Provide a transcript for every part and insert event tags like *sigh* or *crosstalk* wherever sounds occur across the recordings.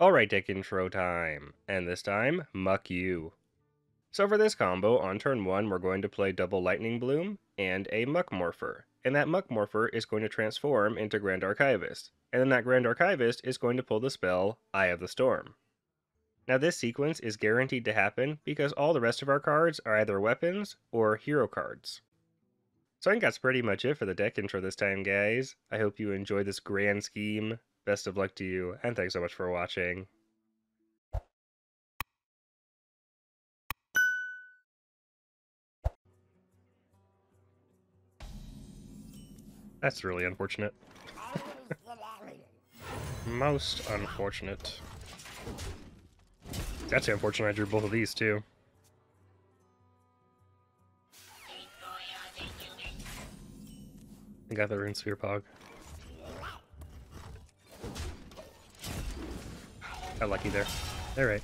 Alright, deck intro time, and this time, Muck You. So for this combo, on turn 1 we're going to play double Lightning Bloom and a Muckmorpher, and that Muckmorpher is going to transform into Grand Archivist, and then that Grand Archivist is going to pull the spell Eye of the Storm. Now this sequence is guaranteed to happen because all the rest of our cards are either weapons or hero cards. So I think that's pretty much it for the deck intro this time, guys. I hope you enjoy this grand scheme. Best of luck to you, and thanks so much for watching. That's really unfortunate. Most unfortunate. That's unfortunate I drew both of these, too. I got the Rune Spear Pog. Got lucky there. Alright.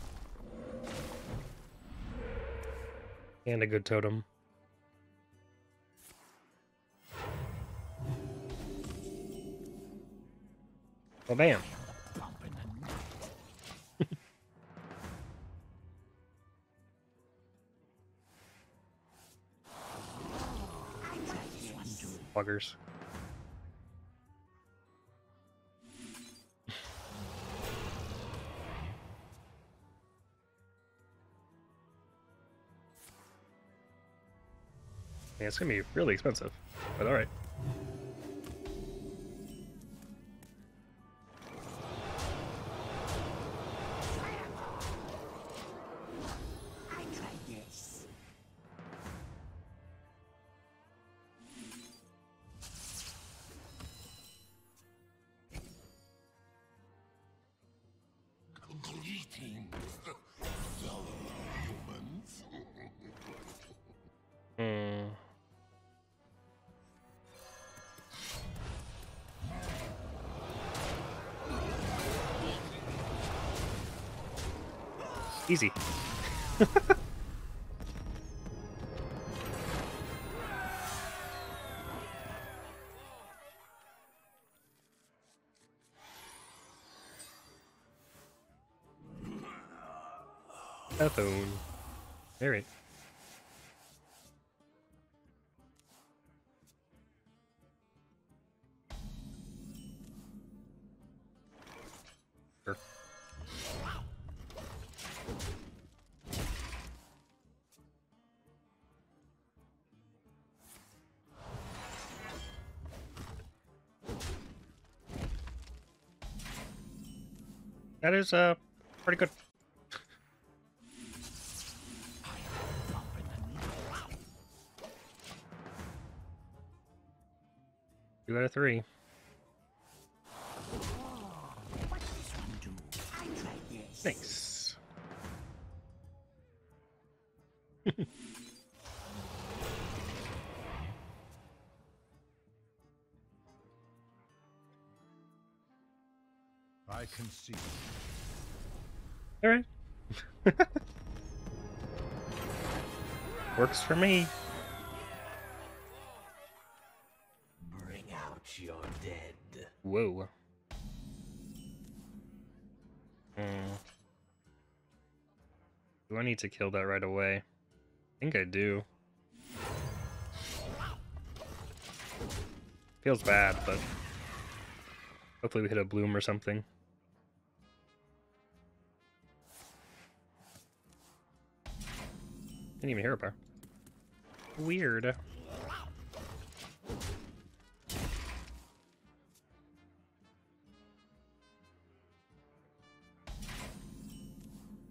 And a good totem. Well, bam. *laughs* Buggers. It's gonna be really expensive, but alright. Easy. *laughs* Alright. That is, uh, pretty good. Two out of three. Nice. *laughs* I can see. All right. *laughs* Works for me. Bring out your dead. Whoa. Hmm. Do I need to kill that right away? I think I do. Feels bad, but hopefully we hit a bloom or something. I didn't even hear a bar. Weird.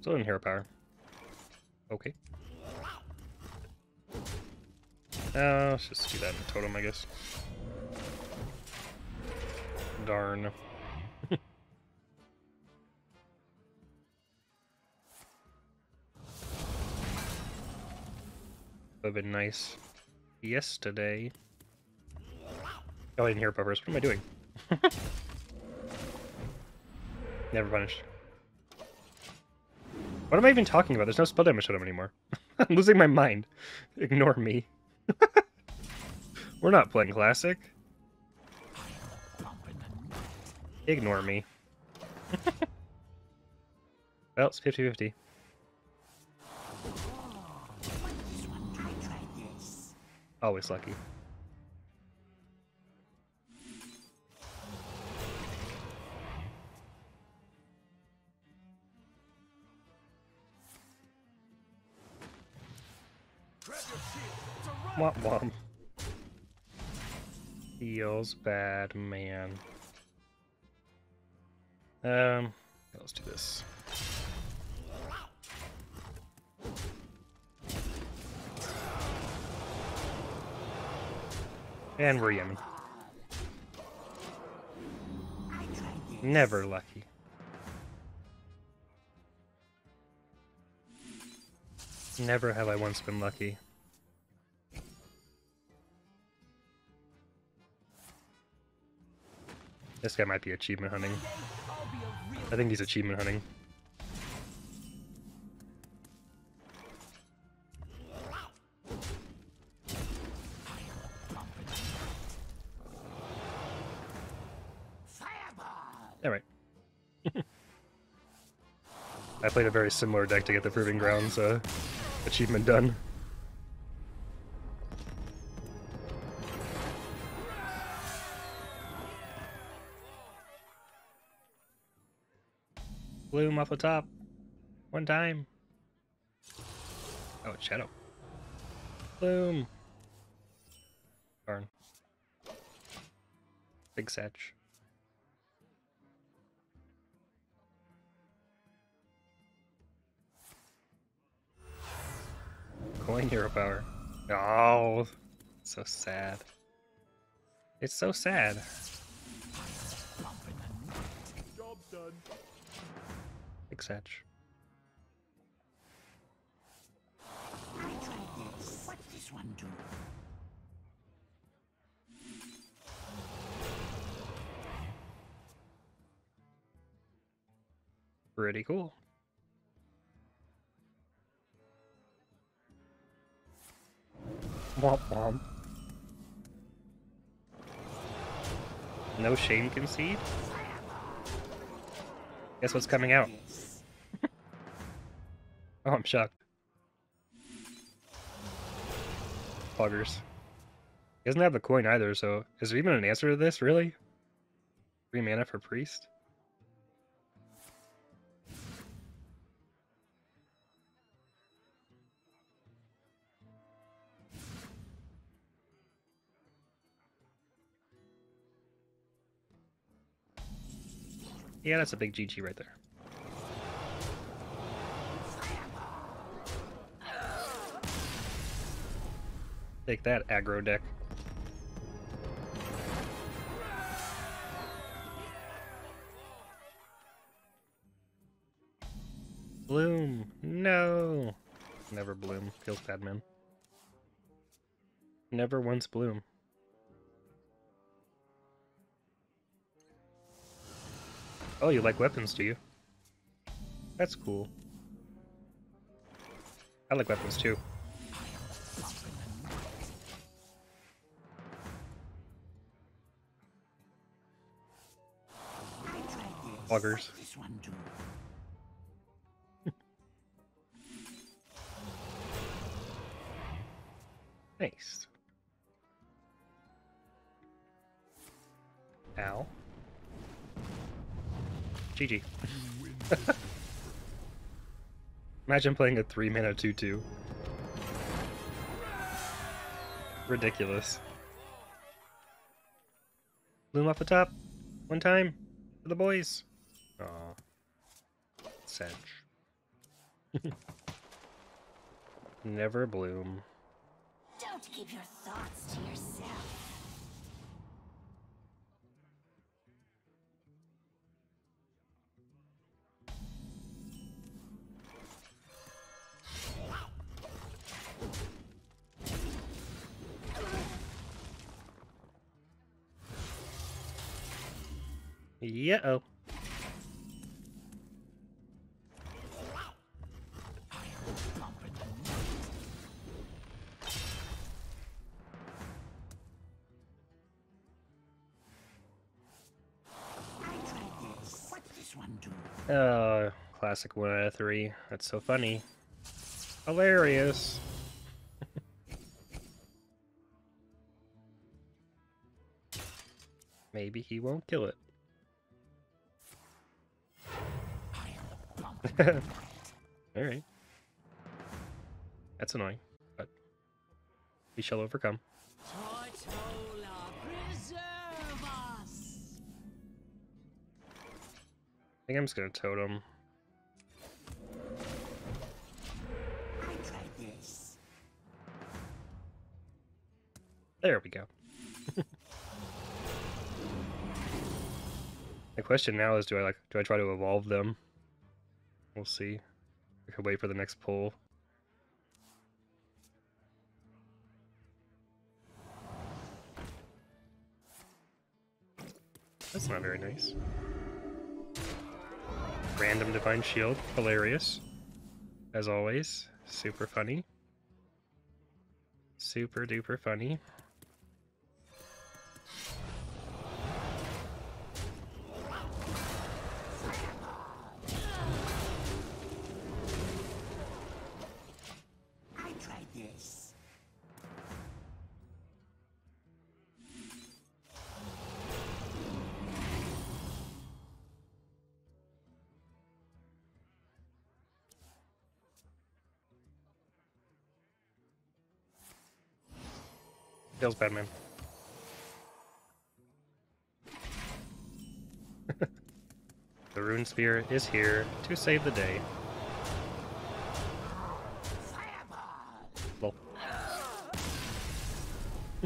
Still didn't hear a power. Okay. Uh, let's just do that in totem, I guess. Darn. Would have been nice yesterday. Oh, I didn't hear puppers. What am I doing? *laughs* Never punished. What am I even talking about? There's no spell damage to them anymore. *laughs* I'm losing my mind. *laughs* Ignore me. We're not playing Classic. Ignore me. Well, it's 50 Always lucky. Womp womp. Feels bad, man. Um, let's do this. And we're Yemen. Never lucky. Never have I once been lucky. This guy might be achievement hunting. I think he's achievement hunting. I played a very similar deck to get the Proving Grounds uh, achievement done. Bloom off the top. One time. Oh, Shadow. Bloom. Darn. Big Satch. Coin hero power. Oh, so sad. It's so sad. Big Satch. Pretty cool. Womp womp. No shame concede? Guess what's coming out? *laughs* oh, I'm shocked. Buggers. He doesn't have the coin either, so is there even an answer to this, really? Three mana for priest? Yeah, that's a big GG right there. Take that, aggro deck. Bloom! No! Never bloom. Feels Padman. Never once bloom. Oh, you like weapons, do you? That's cool. I like weapons too. Do? *laughs* Nice. GG. *laughs* Imagine playing a 3 mana 2 2. Ridiculous. Bloom off the top. One time. For the boys. Aw. Sedge. *laughs* Never bloom. Don't keep your thoughts to yourself. Yeah. Oh. Uh, classic one out of three. That's so funny. Hilarious. *laughs* Maybe he won't kill it. *laughs* Alright. That's annoying, but we shall overcome. I think I'm just gonna totem. There we go. *laughs* the question now is do I like do I try to evolve them? We'll see. We could wait for the next pull. That's not very nice. Random Divine Shield, hilarious. As always, super funny. Super duper funny. Kills Batman. *laughs* the Rune Spear is here to save the day.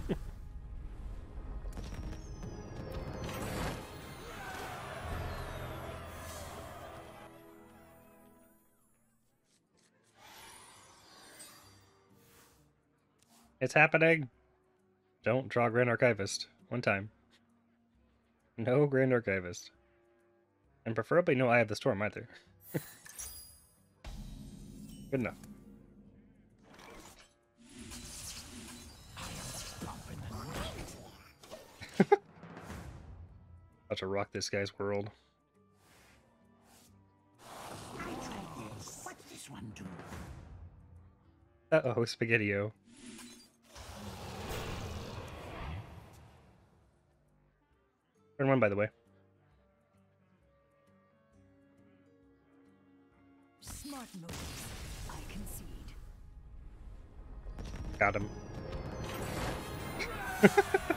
*laughs* It's happening! Don't draw Grand Archivist. One time. No Grand Archivist. And preferably no Eye of the Storm either. *laughs* Good enough. *laughs* About to rock this guy's world. I tried Turn one, by the way. Smart moves. I concede. Got him. *laughs*